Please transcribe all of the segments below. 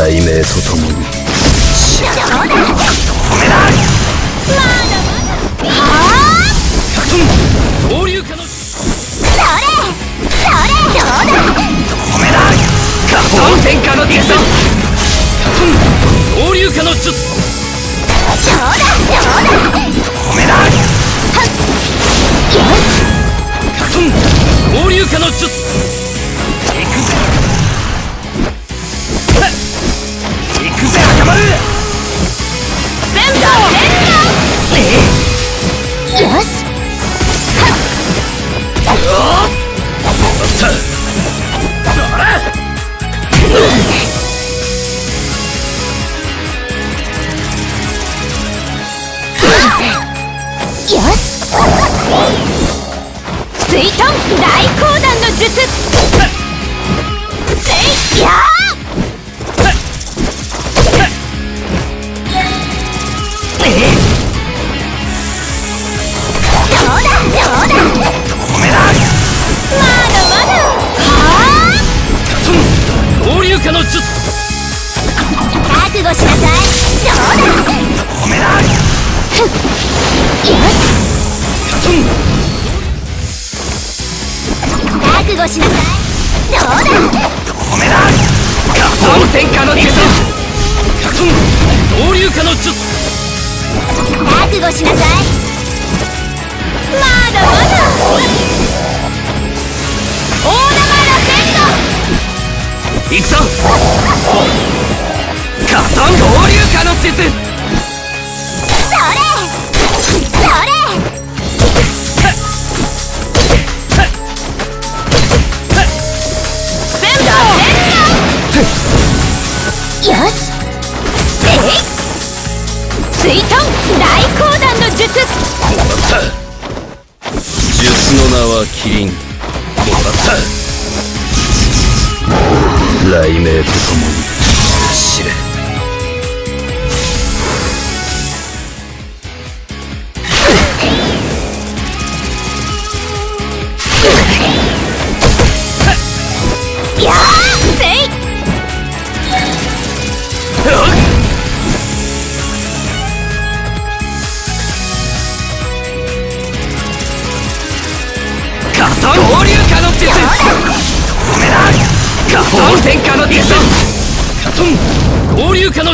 雷鳴とともに。どうだまだまだはあ合流化のそれそれどうだ温泉化の術合流化の術どうだどうだよし合流化の術化の術覚悟しなさいどうだ？止めなよし覚悟しなさいどうだ止めなよ温泉化の術合流化の術覚悟しなさいまだまだ大玉螺旋行くぞ。カトン合流化の術それ。それ。よし。えい水遁大の術。術の名はキリンもらった雷鳴とともに。死ねやー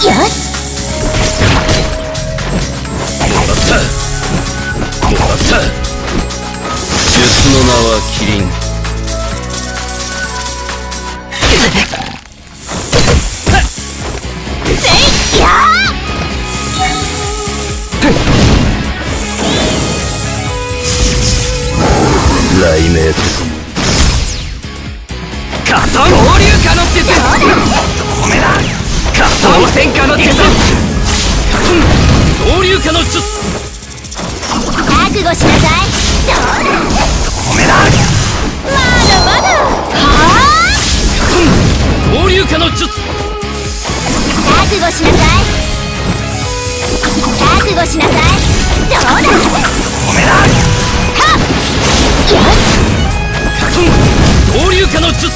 術の名はキリンせいや雷鳴とともにカトン合流化の術カトン汚染化の流化の術覚悟しなさい。どうだ？まだまだ。はあ合流化の術覚悟しなさい。覚悟しなさい。どうだ？はっ。よし。流化の術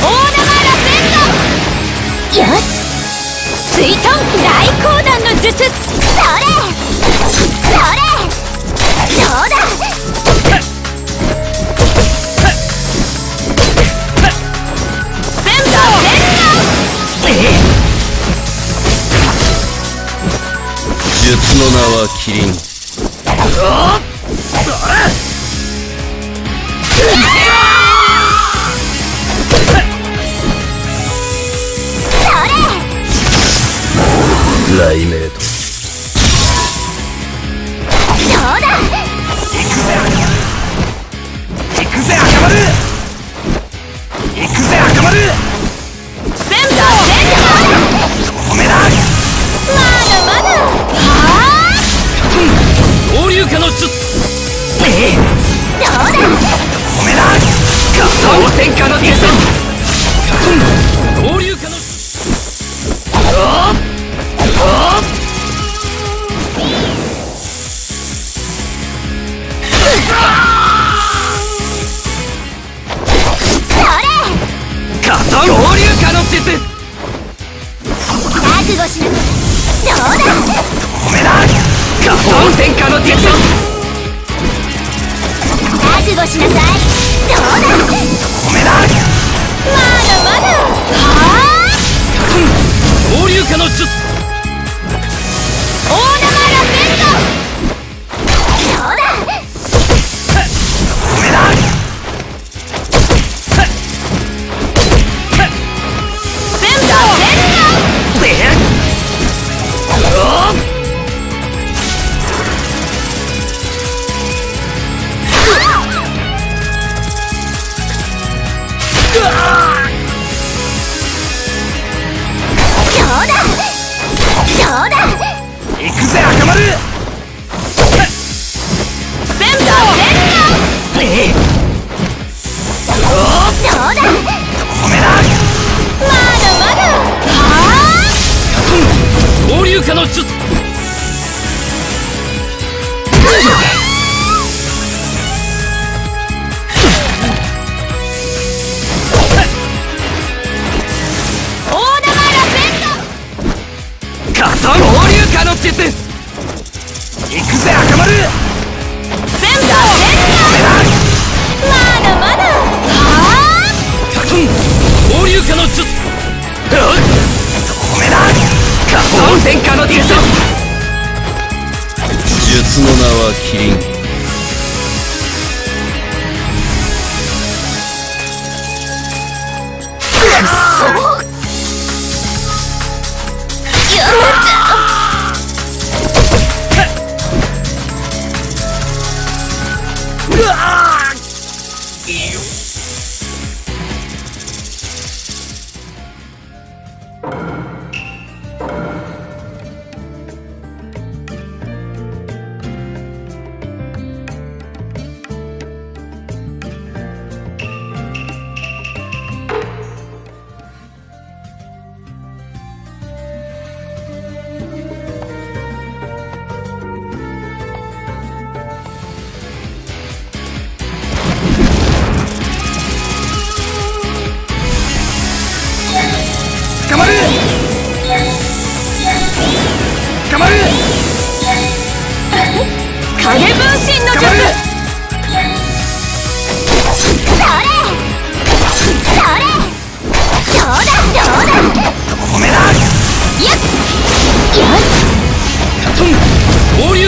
大玉よし水遁大光弾の術それそれどうだ術の名はキリン。La 戦火の鉄を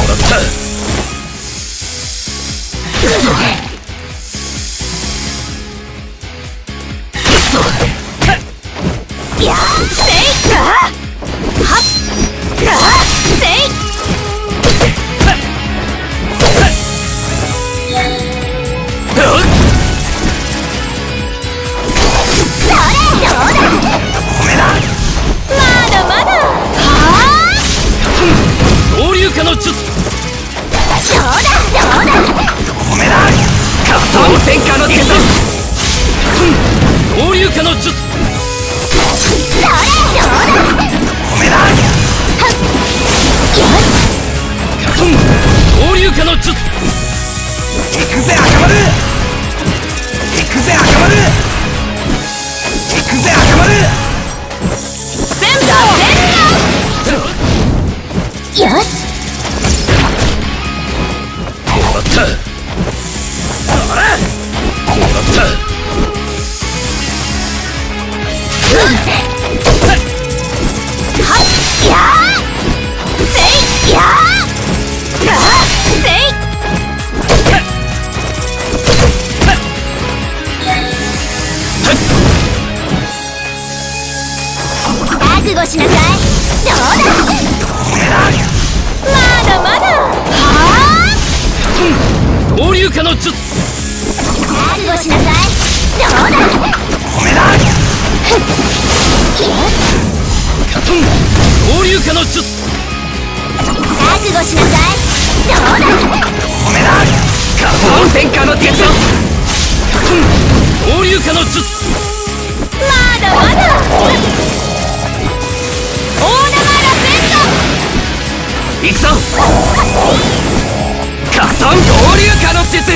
もらった。の術。あ覚悟しなさい。どうだ？褒めだカトン合流化の術。覚悟しなさい。どうだ？褒めだカトン。戦火の鉄カトン合流化の術。まだまだ。大玉ラ行くぞ合流化の術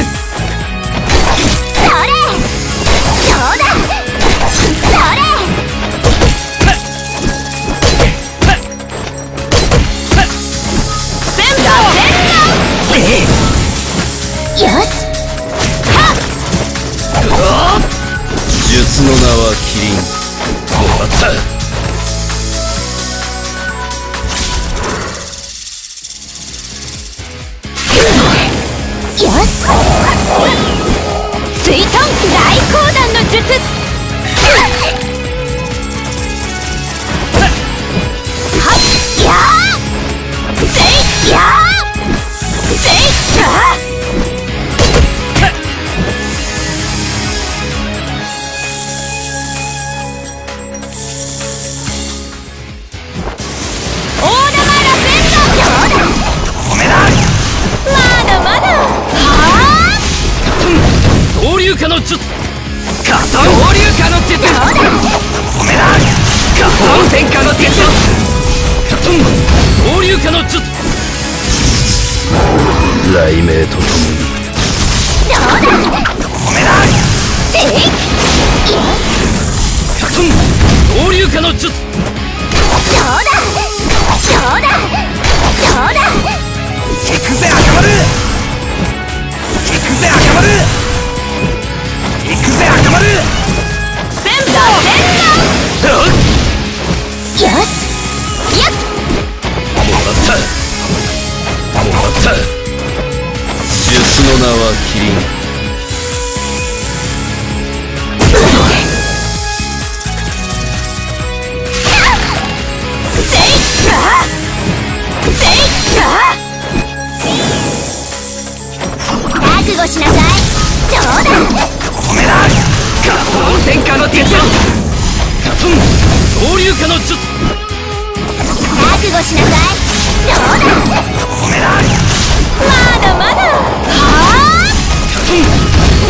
ン合流化の術どうだどうだどうだ行くぜ赤丸。行くぜ赤丸。行くぜ赤丸。センターセンおっターよし。やっ。もらった。もらった。術の名はキリン戦火の鉄腕カトン合流化の術覚悟しなさいどうだ褒めだまだまだはカトン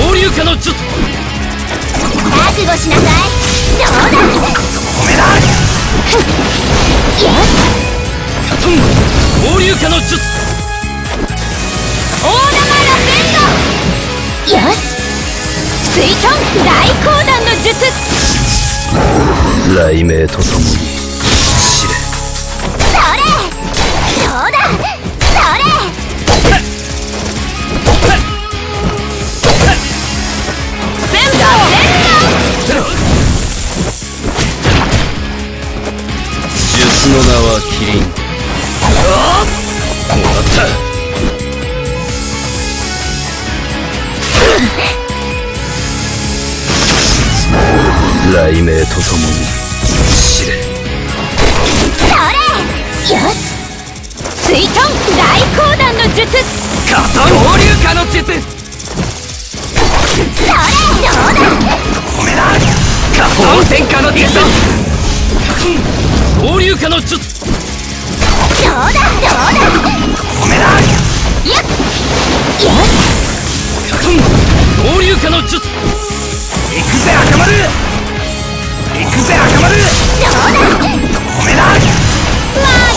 合流化の術覚悟し。なさいどうだ褒めだよしカトン合流化の術大玉ラペントよし水遁大光弾の術。雷鳴とともに。雷鳴とともに死れそれよし水遁大光弾の術カトン合流化の術それどうだ褒めだカトン戦火の鉄カトン合流化の術どうだどうだ褒めだやっよしカトン合流化の術行くぜ赤丸くぜ赤丸。どうだ褒めだ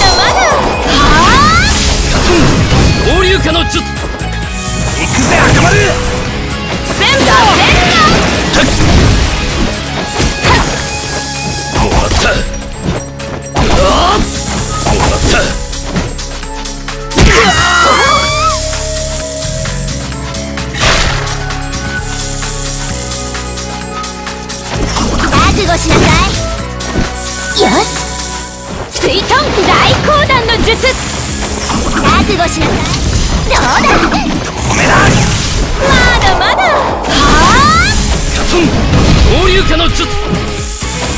合流化の術大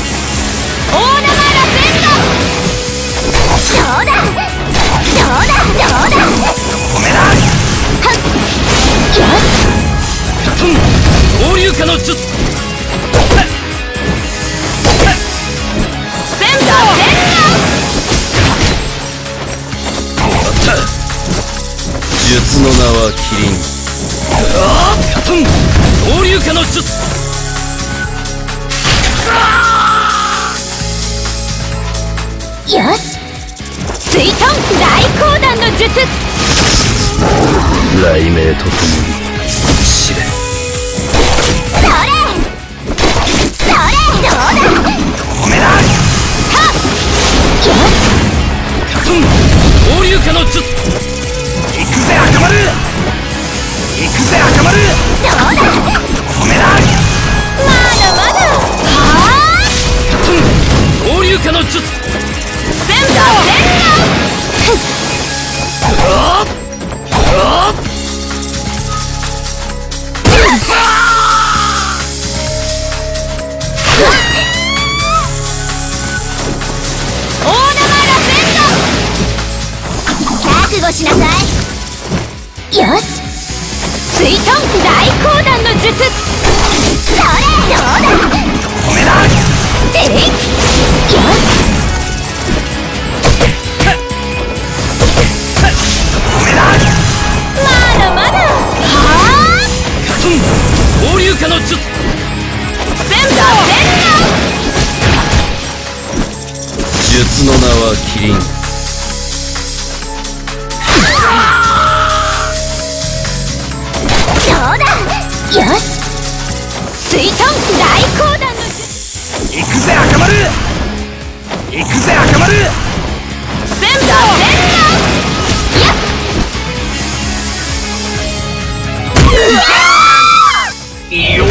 玉螺旋だどうだどうだどうだ止めだはっよしガトン合流化の術術の名はキリンガトン合流化の術。よし。水遁大講談の術。雷鳴とともにそれそれどうだ止めだはっよし。ガトン合流化の術行くぜ赤丸行くぜ赤丸どうだ止めだまだまだ。はあ？ガトン合流化の術しなさいよし水遁大講談の術それどうだ？止めだ交流化の術センター術の名はキリンうだ。よし。水遁大光弾の術。行くぜ赤丸。行くぜ赤丸。センターや。っ You.